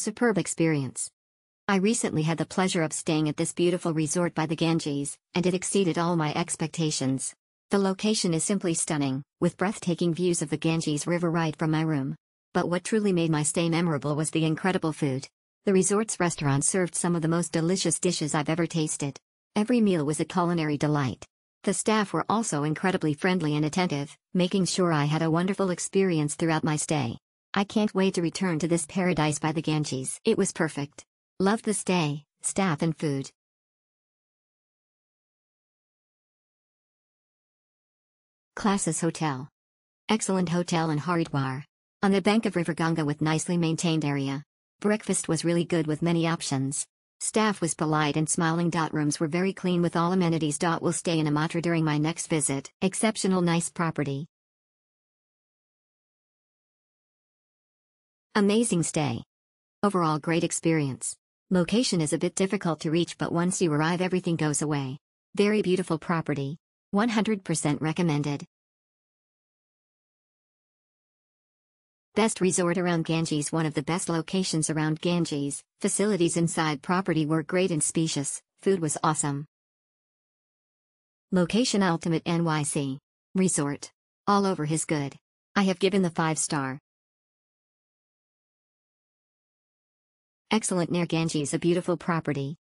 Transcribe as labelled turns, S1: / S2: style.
S1: Superb experience. I recently had the pleasure of staying at this beautiful resort by the Ganges, and it exceeded all my expectations. The location is simply stunning, with breathtaking views of the Ganges River right from my room. But what truly made my stay memorable was the incredible food. The resort's restaurant served some of the most delicious dishes I've ever tasted. Every meal was a culinary delight. The staff were also incredibly friendly and attentive, making sure I had a wonderful experience throughout my stay. I can't wait to return to this paradise by the Ganges. It was perfect. Loved the stay, staff and food. Classes Hotel. Excellent hotel in Haridwar. On the bank of River Ganga with nicely maintained area. Breakfast was really good with many options. Staff was polite and smiling. Rooms were very clean with all amenities. Will stay in Amatra during my next visit. Exceptional nice property. Amazing stay. Overall great experience. Location is a bit difficult to reach but once you arrive everything goes away. Very beautiful property. 100% recommended. Best resort around Ganges One of the best locations around Ganges, facilities inside property were great and spacious, food was awesome. Location Ultimate NYC. Resort. All over his good. I have given the 5 star. Excellent near Ganges a beautiful property.